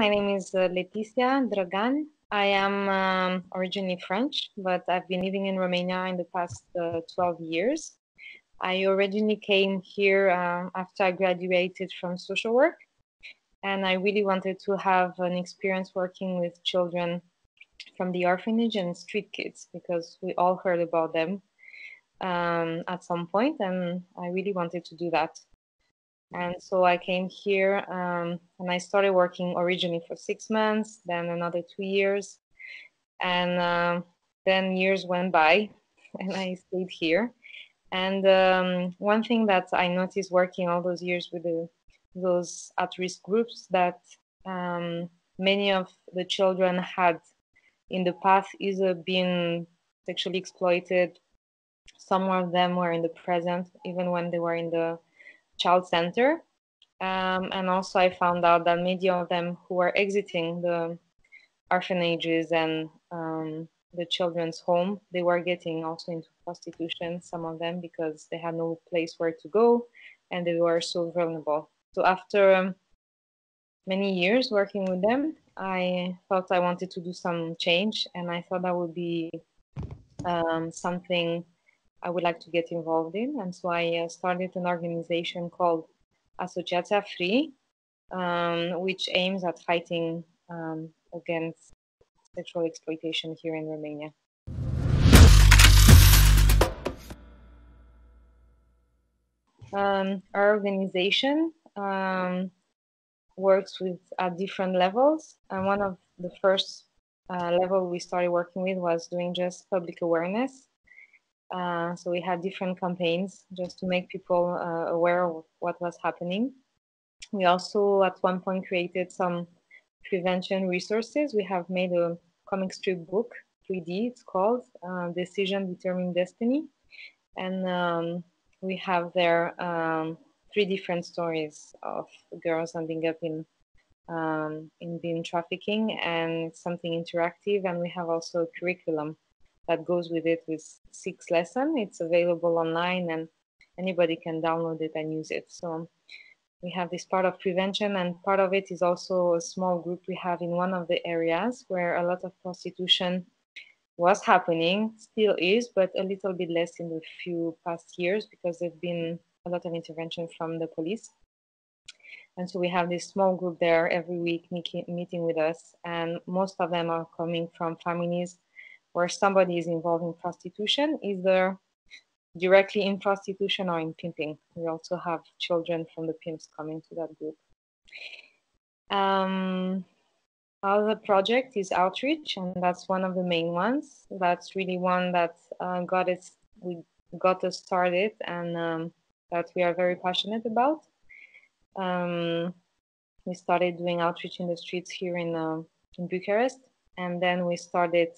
My name is uh, Laetitia Dragan. I am um, originally French, but I've been living in Romania in the past uh, 12 years. I originally came here uh, after I graduated from social work, and I really wanted to have an experience working with children from the orphanage and street kids because we all heard about them um, at some point, and I really wanted to do that. And so I came here um, and I started working originally for six months, then another two years. And uh, then years went by and I stayed here. And um, one thing that I noticed working all those years with the, those at risk groups that um, many of the children had in the past either been sexually exploited, some of them were in the present, even when they were in the child center. Um, and also, I found out that many of them who are exiting the orphanages and um, the children's home, they were getting also into prostitution, some of them, because they had no place where to go and they were so vulnerable. So, after um, many years working with them, I thought I wanted to do some change, and I thought that would be um, something I would like to get involved in. And so I uh, started an organization called Asociația Free, um, which aims at fighting um, against sexual exploitation here in Romania. Um, our organization um, works with at different levels, and one of the first uh, level we started working with was doing just public awareness uh, so we had different campaigns just to make people uh, aware of what was happening. We also at one point created some prevention resources. We have made a comic strip book, 3D, it's called uh, Decision Determine Destiny. And um, we have there um, three different stories of girls ending up in um, in being trafficking, and something interactive. And we have also a curriculum that goes with it with six lesson. It's available online and anybody can download it and use it. So we have this part of prevention and part of it is also a small group we have in one of the areas where a lot of prostitution was happening, still is, but a little bit less in the few past years because there's been a lot of intervention from the police. And so we have this small group there every week meeting with us, and most of them are coming from families where somebody is involved in prostitution, either directly in prostitution or in pimping. We also have children from the pimps coming to that group. Um, other project is outreach, and that's one of the main ones. That's really one that uh, got us we got us started, and um, that we are very passionate about. Um, we started doing outreach in the streets here in uh, in Bucharest, and then we started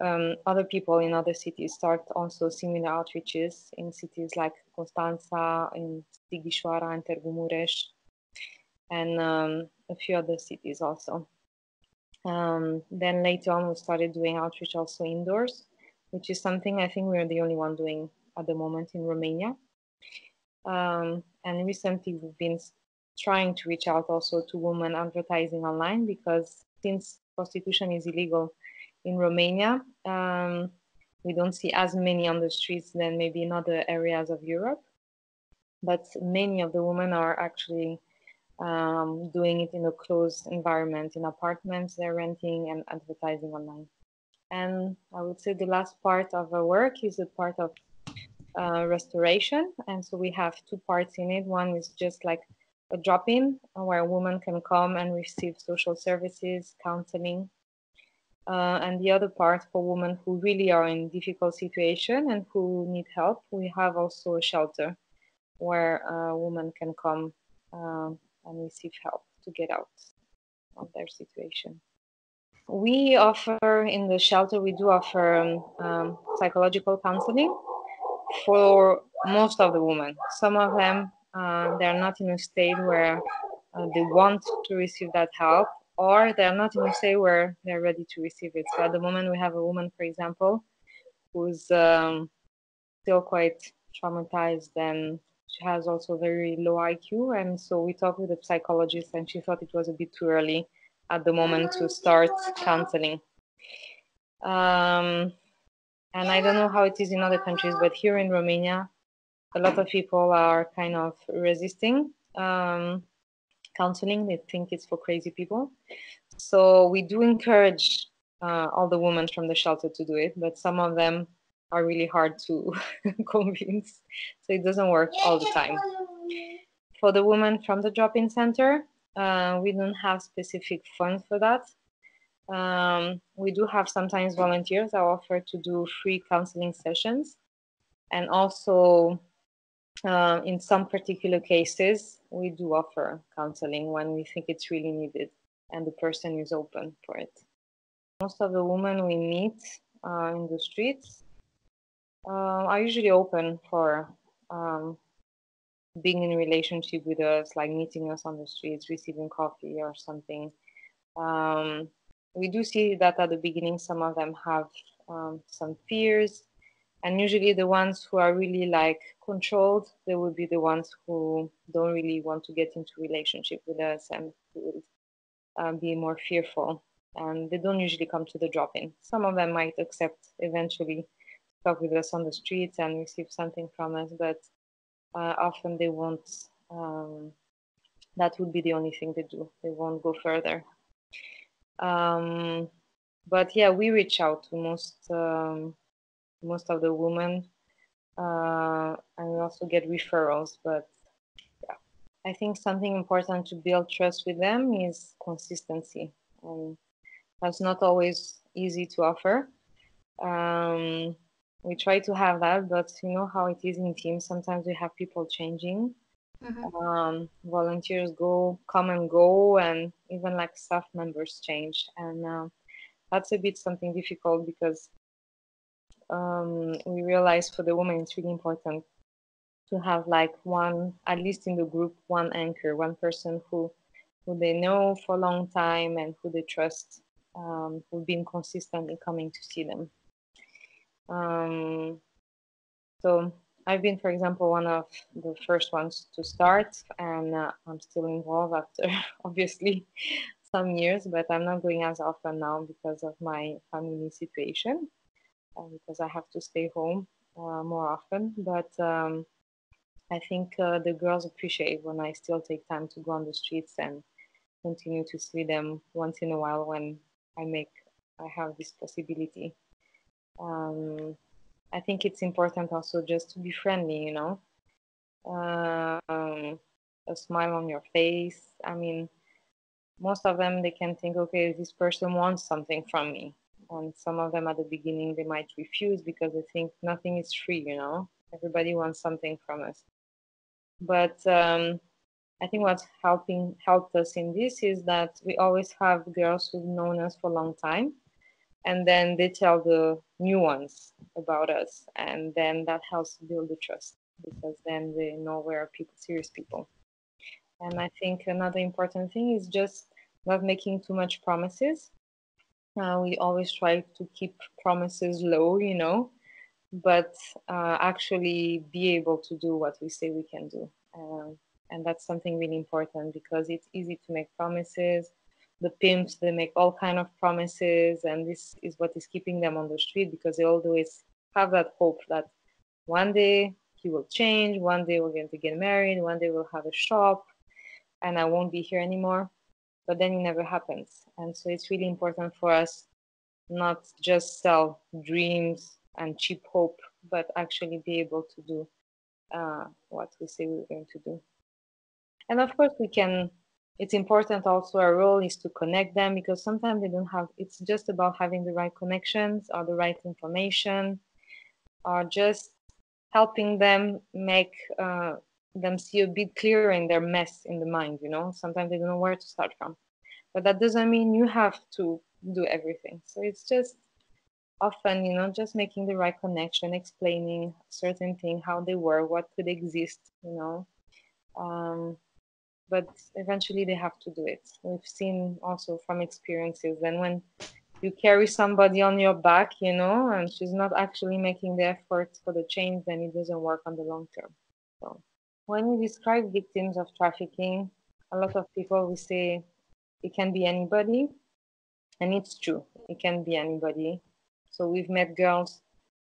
um, other people in other cities start also similar outreaches in cities like Constanța, in Timișoara, and Târgu Mureș, and um, a few other cities also. Um, then later on, we started doing outreach also indoors, which is something I think we're the only one doing at the moment in Romania. Um, and recently, we've been trying to reach out also to women advertising online because since prostitution is illegal in Romania. Um, we don't see as many on the streets than maybe in other areas of Europe, but many of the women are actually um, doing it in a closed environment, in apartments they're renting and advertising online. And I would say the last part of our work is a part of uh, restoration. And so we have two parts in it. One is just like a drop in where a woman can come and receive social services, counseling, uh, and the other part for women who really are in difficult situation and who need help, we have also a shelter where a woman can come um, and receive help to get out of their situation. We offer in the shelter, we do offer um, um, psychological counseling for most of the women. Some of them, uh, they're not in a state where uh, they want to receive that help or they're not in a state where they're ready to receive it. So at the moment, we have a woman, for example, who's um, still quite traumatized and she has also very low IQ. And so we talked with a psychologist and she thought it was a bit too early at the moment to start counseling. Um, and I don't know how it is in other countries, but here in Romania, a lot of people are kind of resisting um, counseling. They think it's for crazy people. So we do encourage uh, all the women from the shelter to do it, but some of them are really hard to convince. So it doesn't work all the time. For the women from the drop-in center, uh, we don't have specific funds for that. Um, we do have sometimes volunteers that offer to do free counseling sessions. And also, uh, in some particular cases, we do offer counseling when we think it's really needed and the person is open for it. Most of the women we meet uh, in the streets uh, are usually open for um, being in relationship with us, like meeting us on the streets, receiving coffee or something. Um, we do see that at the beginning, some of them have um, some fears, and usually the ones who are really like controlled, they will be the ones who don't really want to get into relationship with us and will um, be more fearful. And they don't usually come to the drop-in. Some of them might accept eventually talk with us on the streets and receive something from us, but uh, often they won't. Um, that would be the only thing they do. They won't go further. Um, but yeah, we reach out to most um, most of the women, uh, and we also get referrals. But yeah, I think something important to build trust with them is consistency, and that's not always easy to offer. Um, we try to have that, but you know how it is in teams. Sometimes we have people changing, Mm-hmm. Um, volunteers go, come and go, and even like staff members change, and uh, that's a bit something difficult because um, we realize for the women it's really important to have like one, at least in the group, one anchor, one person who who they know for a long time and who they trust, um, who've been consistent in coming to see them. Um, so I've been, for example, one of the first ones to start, and uh, I'm still involved after obviously some years, but I'm not going as often now because of my family situation, because I have to stay home uh, more often. But um, I think uh, the girls appreciate when I still take time to go on the streets and continue to see them once in a while when I make I have this possibility. Um, I think it's important also just to be friendly, you know. Um, a smile on your face. I mean, most of them they can think, okay, this person wants something from me, and some of them at the beginning they might refuse because they think nothing is free, you know. Everybody wants something from us. But um, I think what's helping helped us in this is that we always have girls who've known us for a long time and then they tell the new ones about us and then that helps build the trust because then they know we're people serious people and i think another important thing is just not making too much promises uh, we always try to keep promises low you know but uh, actually be able to do what we say we can do. Uh, and that's something really important because it's easy to make promises. The pimps they make all kind of promises and this is what is keeping them on the street because they always have that hope that one day he will change one day we're going to get married one day we'll have a shop and i won't be here anymore but then it never happens. And so it's really important for us not just sell dreams and cheap hope but actually be able to do uh, what we say we're going to do. And of course we can it's important also our role is to connect them because sometimes they don't have it's just about having the right connections or the right information or just helping them make uh, them see a bit clearer in their mess in the mind you know sometimes they don't know where to start from but that doesn't mean you have to do everything so it's just often you know just making the right connection explaining certain thing how they were, what could exist you know um, but eventually they have to do it. We've seen also from experiences. And when you carry somebody on your back, you know, and she's not actually making the effort for the change, then it doesn't work on the long term. So when we describe victims of trafficking, a lot of people will say it can be anybody, and it's true. It can be anybody. So we've met girls.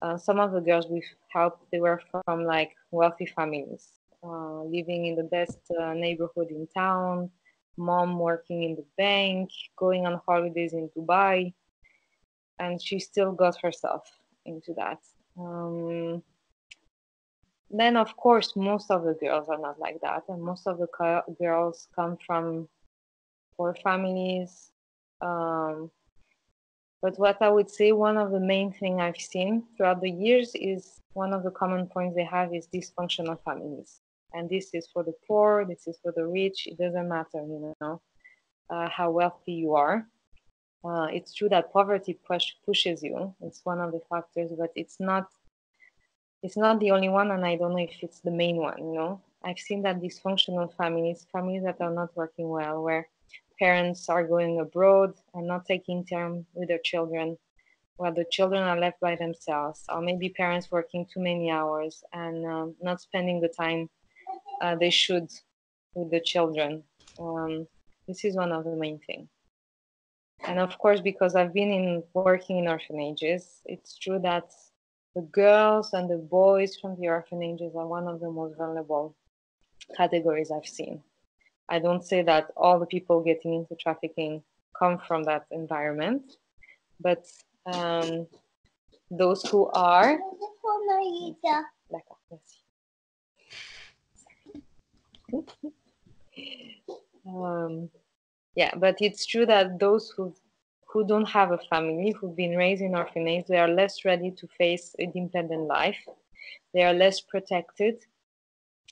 Uh, some of the girls we've helped, they were from like wealthy families, uh, living in the best uh, neighborhood in town, mom working in the bank, going on holidays in Dubai, and she still got herself into that. Um, then, of course, most of the girls are not like that, and most of the girls come from poor families. Um, but what I would say, one of the main thing I've seen throughout the years is one of the common points they have is dysfunctional families and this is for the poor this is for the rich it doesn't matter you know uh, how wealthy you are uh, it's true that poverty push, pushes you it's one of the factors but it's not it's not the only one and i don't know if it's the main one you know i've seen that dysfunctional families families that are not working well where parents are going abroad and not taking time with their children where the children are left by themselves or maybe parents working too many hours and um, not spending the time uh, they should with the children. Um, this is one of the main things. And of course, because I've been in working in orphanages, it's true that the girls and the boys from the orphanages are one of the most vulnerable categories I've seen. I don't say that all the people getting into trafficking come from that environment, but um, those who are um, yeah, but it's true that those who who don't have a family, who've been raised in orphanage, they are less ready to face a dependent life. They are less protected.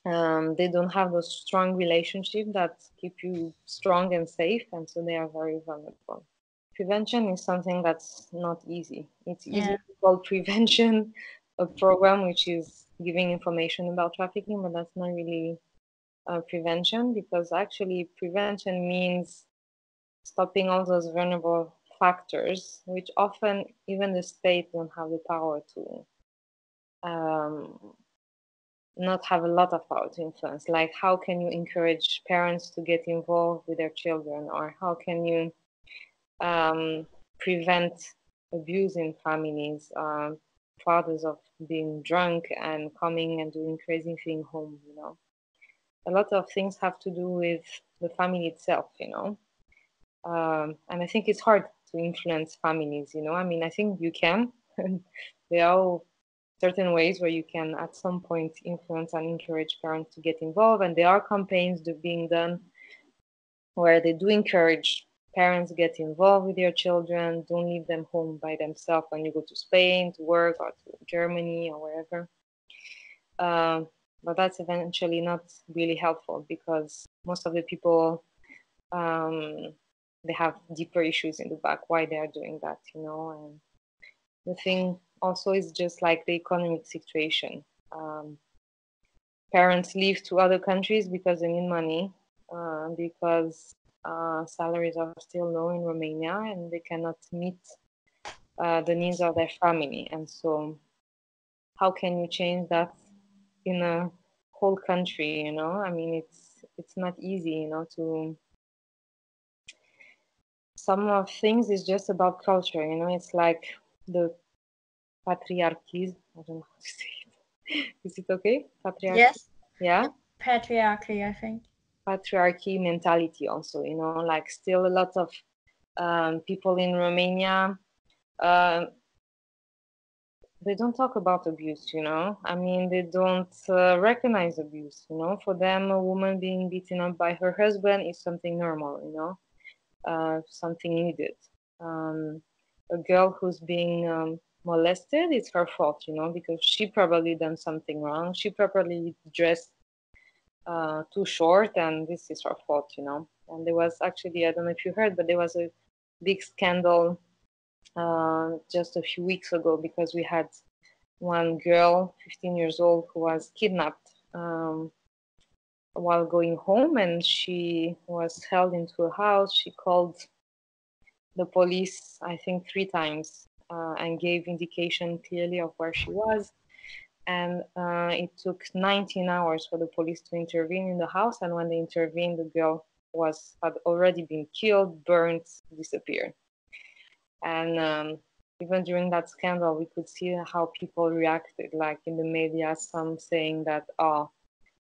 Um, they don't have those strong relationships that keep you strong and safe, and so they are very vulnerable. Prevention is something that's not easy. It's easy yeah. to call prevention a program which is giving information about trafficking, but that's not really uh, prevention because actually prevention means stopping all those vulnerable factors which often even the state don't have the power to um, not have a lot of power to influence. Like how can you encourage parents to get involved with their children? Or how can you um, prevent abuse in families um, fathers of being drunk and coming and doing crazy thing home you know? A lot of things have to do with the family itself, you know. Um, and I think it's hard to influence families, you know. I mean, I think you can. there are certain ways where you can, at some point, influence and encourage parents to get involved. And there are campaigns being done where they do encourage parents get involved with their children. Don't leave them home by themselves when you go to Spain to work or to Germany or wherever. Um, but that's eventually not really helpful because most of the people um, they have deeper issues in the back why they are doing that you know and the thing also is just like the economic situation. Um, parents leave to other countries because they need money uh, because uh, salaries are still low in romania and they cannot meet uh, the needs of their family. And so how can you change that in a whole country you know? I mean it's it's not easy you know to some of things is just about culture you know? It's like the patriarchy i don't know how to say it. Is it okay? Patriarchy? Yes. Yeah? Patriarchy i think. Patriarchy mentality also you know? Like still a lot of um, people in romania uh, they don't talk about abuse you know? I mean they don't uh, recognize abuse you know? For them a woman being beaten up by her husband is something normal you know uh, something needed. Um, a girl who's being um, molested it's her fault you know because she probably done something wrong. She probably dressed uh, too short and this is her fault you know. And there was actually i don't know if you heard but there was a big scandal uh, just a few weeks ago because we had one girl, 15 years old, who was kidnapped um, while going home and she was held into a house. She called the police, I think, three times uh, and gave indication clearly of where she was. And uh, it took 19 hours for the police to intervene in the house. And when they intervened, the girl was had already been killed, burned, disappeared. And um, even during that scandal, we could see how people reacted, like in the media, some saying that, oh,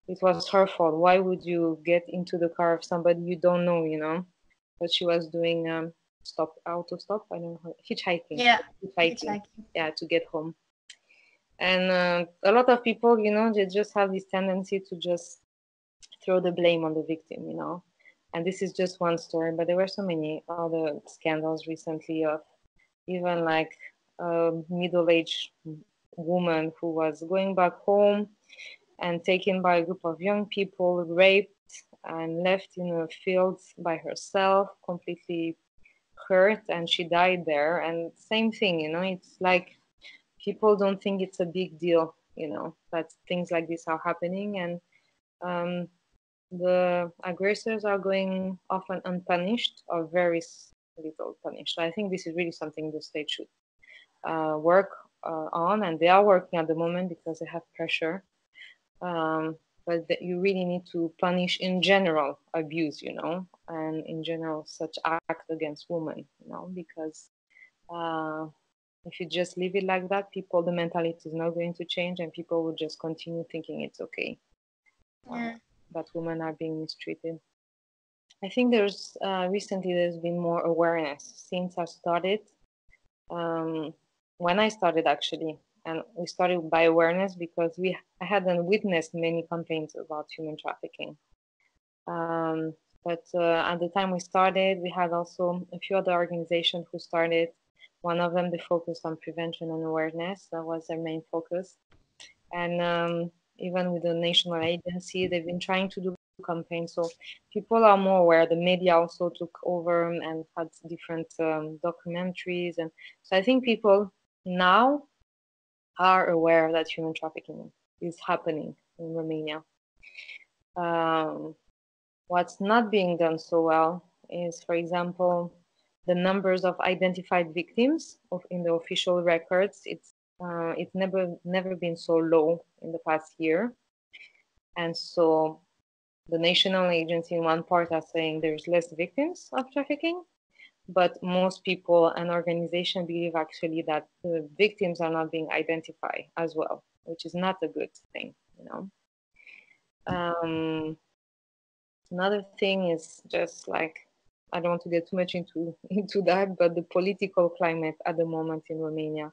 it was her fault. Why would you get into the car of somebody you don't know, you know? But she was doing um, stop, auto stop, I don't know, hitchhiking. Yeah, hitchhiking. hitchhiking. Yeah, to get home. And uh, a lot of people, you know, they just have this tendency to just throw the blame on the victim, you know. And this is just one story, but there were so many other scandals recently of even like a middle-aged woman who was going back home and taken by a group of young people, raped and left in a field by herself, completely hurt, and she died there. And same thing, you know, it's like people don't think it's a big deal, you know, that things like this are happening. And um, the aggressors are going often unpunished or very little punished. So I think this is really something the state should uh, work uh, on, and they are working at the moment because they have pressure. Um, but you really need to punish in general abuse, you know, and in general such act against women, you know, because uh, if you just leave it like that, people the mentality is not going to change, and people will just continue thinking it's okay. Yeah that women are being mistreated. I think there's uh, recently there's been more awareness since I started. Um, when I started actually, and we started by awareness because we hadn't witnessed many complaints about human trafficking. Um, but uh, at the time we started, we had also a few other organizations who started. One of them they focused on prevention and awareness. That was their main focus. And um, even with the national agency, they've been trying to do campaigns. So people are more aware. The media also took over and had different um, documentaries. And so I think people now are aware that human trafficking is happening in Romania. Um, what's not being done so well is, for example, the numbers of identified victims of, in the official records. It's uh, it's never never been so low in the past year, and so the national agency in one part are saying there's less victims of trafficking, but most people and organizations believe actually that the victims are not being identified as well, which is not a good thing, you know. Um, another thing is just like I don't want to get too much into into that, but the political climate at the moment in Romania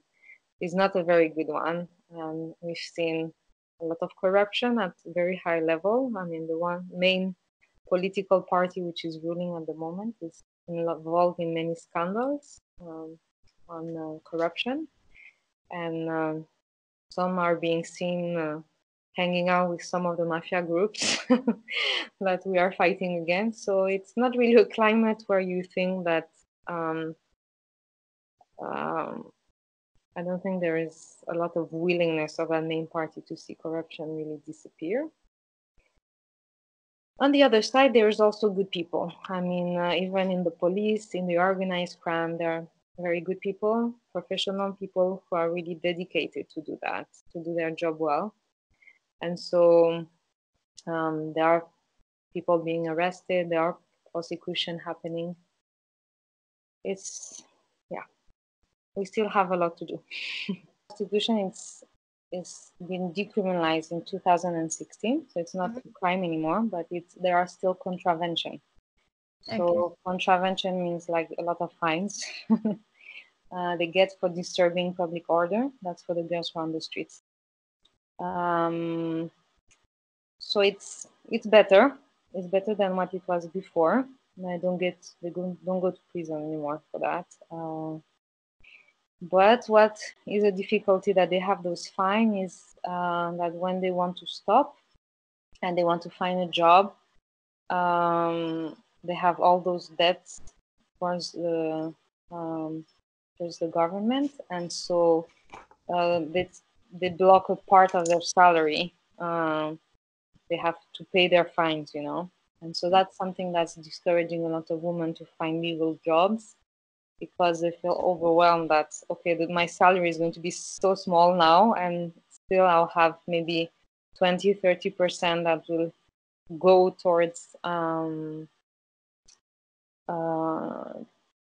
is not a very good one. And we've seen a lot of corruption at very high level. I mean, the one main political party which is ruling at the moment is involved in many scandals um, on uh, corruption, and uh, some are being seen uh, hanging out with some of the mafia groups that we are fighting against. So it's not really a climate where you think that um, um, I don't think there is a lot of willingness of that main party to see corruption really disappear. On the other side, there's also good people. I mean, uh, even in the police, in the organized crime, there are very good people, professional people who are really dedicated to do that, to do their job well. And so um, there are people being arrested, there are prosecution happening. It's yeah, we still have a lot to do. Prostitution is is been decriminalized in 2016, so it's not mm-hmm. a crime anymore, but it's there are still contravention. Okay. So contravention means like a lot of fines. uh, they get for disturbing public order. That's for the girls who are on the streets. Um, so it's it's better. It's better than what it was before. I don't get they don't, don't go to prison anymore for that. Uh, but what is a difficulty that they have those fine is uh, that when they want to stop and they want to find a job, um, they have all those debts towards the um, towards the government, and so uh, they they block a part of their salary. Um, they have to pay their fines, you know, and so that's something that's discouraging a lot of women to find legal jobs because I feel overwhelmed that okay, that my salary is going to be so small now, and still I'll have maybe 20, 30 percent that will go towards um, uh,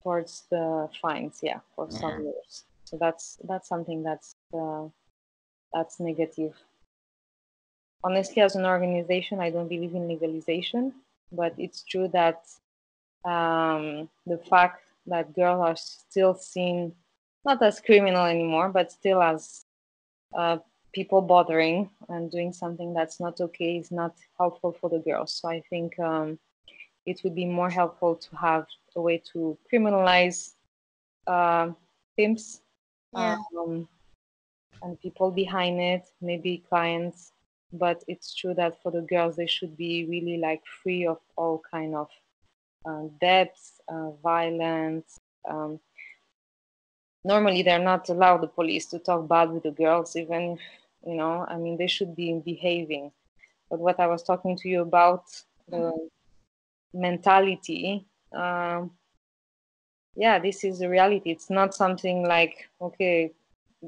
towards the fines, yeah, for Yeah. some years. So that's that's something that's uh, that's negative. Honestly, as an organization, I don't believe in legalization, but it's true that um, the fact that girls are still seen not as criminal anymore, but still as uh, people bothering and doing something that's not okay is not helpful for the girls. So I think um, it would be more helpful to have a way to criminalize uh, pimps Yeah. um, and people behind it, maybe clients. But it's true that for the girls, they should be really like free of all kind of uh, debts, uh, violence. Um, normally, they're not allowed the police to talk bad with the girls, even if you know. I mean, they should be behaving. But what I was talking to you about the mentality. Um, yeah, this is the reality. It's not something like okay,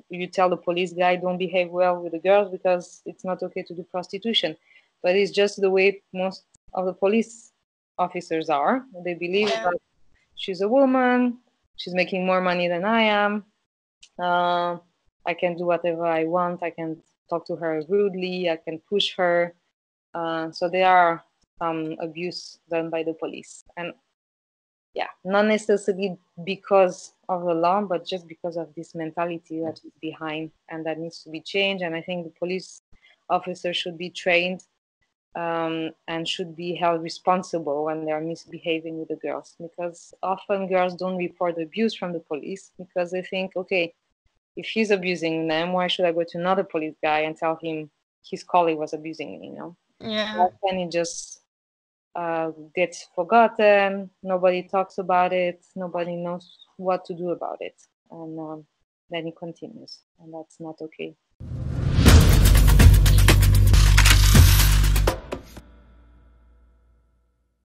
you tell the police guy don't behave well with the girls because it's not okay to do prostitution, but it's just the way most of the police officers are. They believe Yeah. that she's a woman, she's making more money than I am. Uh, I can do whatever I want. I can talk to her rudely. I can push her. Uh, so there are some abuse done by the police, and yeah, not necessarily because of the law, but just because of this mentality that is behind and that needs to be changed. And I think the police officers should be trained um, and should be held responsible when they are misbehaving with the girls because often girls don't report abuse from the police because they think, okay, if he's abusing them, why should I go to another police guy and tell him his colleague was abusing me? You know, Yeah. then it just uh, gets forgotten. Nobody talks about it. Nobody knows what to do about it, and um, then it continues, and that's not okay.